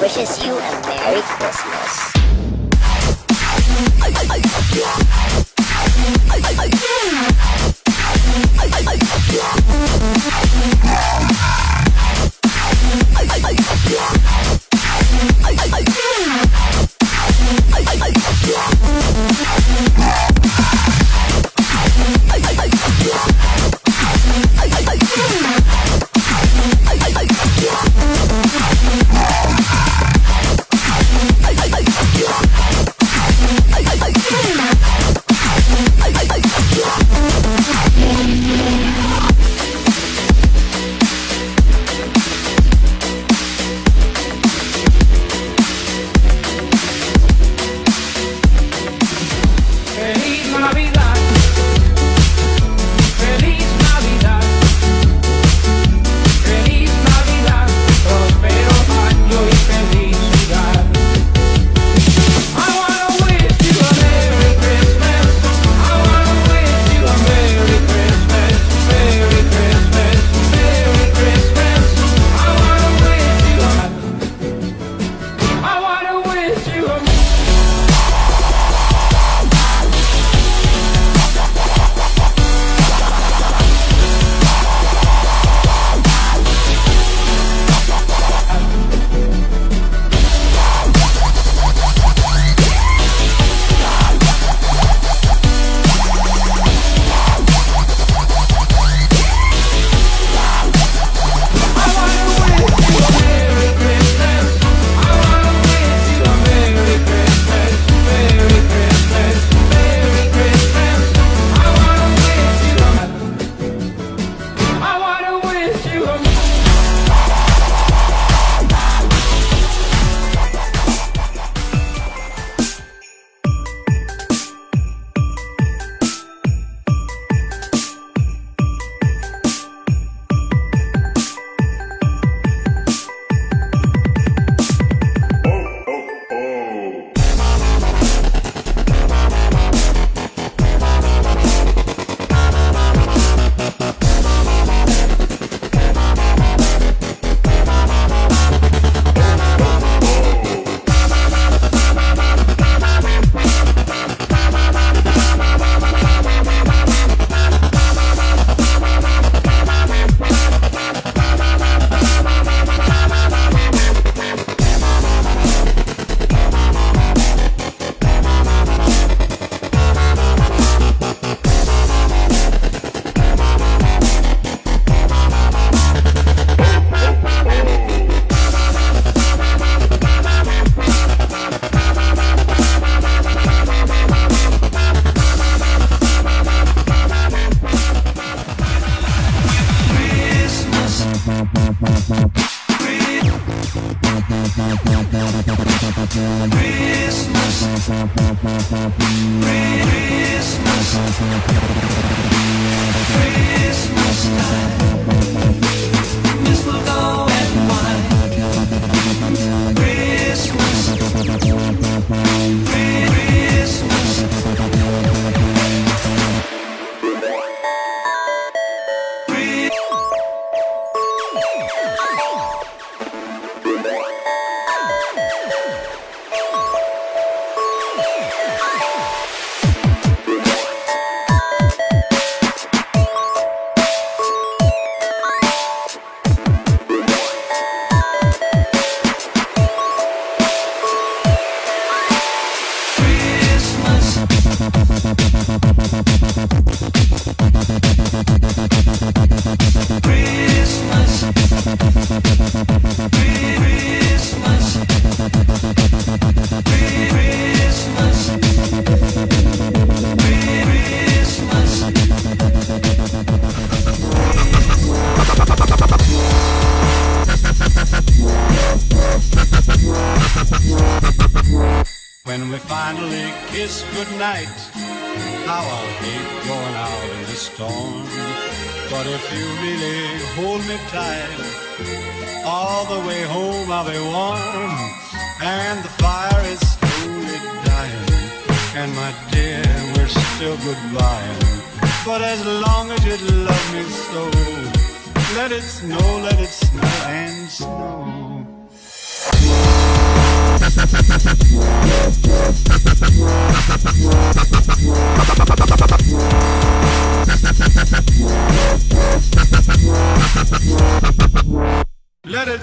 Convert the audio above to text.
Wishes you a Merry Christmas. Storm. But if you really hold me tight, all the way home I'll be warm. And the fire is slowly dying, and my dear, we're still goodbye. But as long as you love me so, let it snow, let it snow and snow. Let it